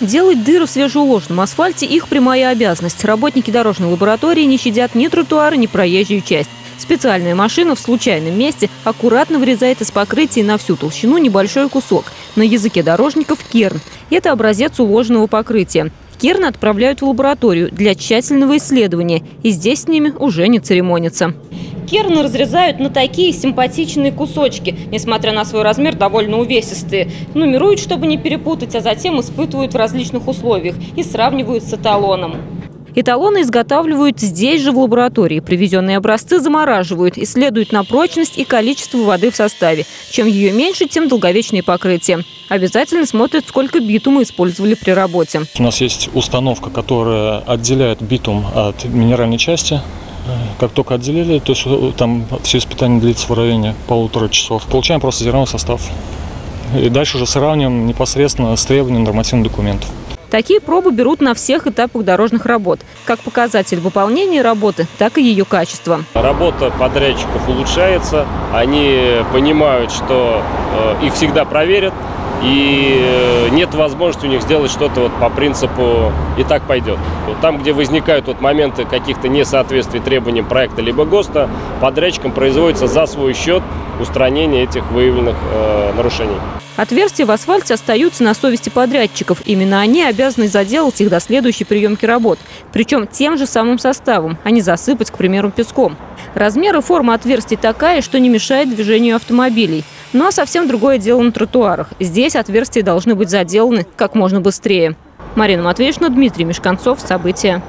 Делать дыры в свежеуложенном асфальте – их прямая обязанность. Работники дорожной лаборатории не щадят ни тротуары, ни проезжую часть. Специальная машина в случайном месте аккуратно вырезает из покрытия на всю толщину небольшой кусок. На языке дорожников – керн. Это образец уложенного покрытия. Керн отправляют в лабораторию для тщательного исследования. И здесь с ними уже не церемонятся. Керны разрезают на такие симпатичные кусочки, несмотря на свой размер довольно увесистые. Нумеруют, чтобы не перепутать, а затем испытывают в различных условиях и сравнивают с эталоном. Эталоны изготавливают здесь же в лаборатории. Привезенные образцы замораживают, исследуют на прочность и количество воды в составе. Чем ее меньше, тем долговечнее покрытие. Обязательно смотрят, сколько битума использовали при работе. У нас есть установка, которая отделяет битум от минеральной части. Как только отделили, то есть э, там все испытания длится в районе полутора часов. Получаем просто зерновой состав. И дальше уже сравниваем непосредственно с требованием нормативных документов. Такие пробы берут на всех этапах дорожных работ. Как показатель выполнения работы, так и ее качества. Работа подрядчиков улучшается. Они понимают, что э, их всегда проверят и э, нет возможности у них сделать что-то вот по принципу «и так пойдет». Там, где возникают вот моменты каких-то несоответствий требованиям проекта либо ГОСТа, подрядчиком производится за свой счет устранение этих выявленных э, нарушений. Отверстия в асфальте остаются на совести подрядчиков. Именно они обязаны заделать их до следующей приемки работ. Причем тем же самым составом, а не засыпать, к примеру, песком. Размер и форма отверстий такая, что не мешает движению автомобилей. Ну а совсем другое дело на тротуарах. Здесь отверстия должны быть заделаны как можно быстрее. Марина Матвеевна, Дмитрий Мешканцов. События.